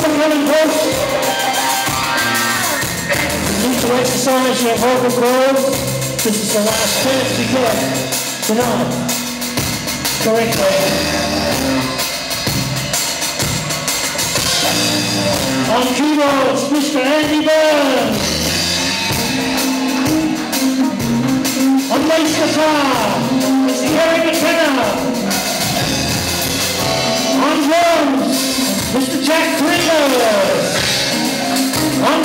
drilling post. You need to exercise your vocal cords. This is the last chance to get to know correctly. On keyboards, Mr. Andy Burns. On bass guitar, Mr. Kerry McKenna. On drums, Mr. Jack Krieger. On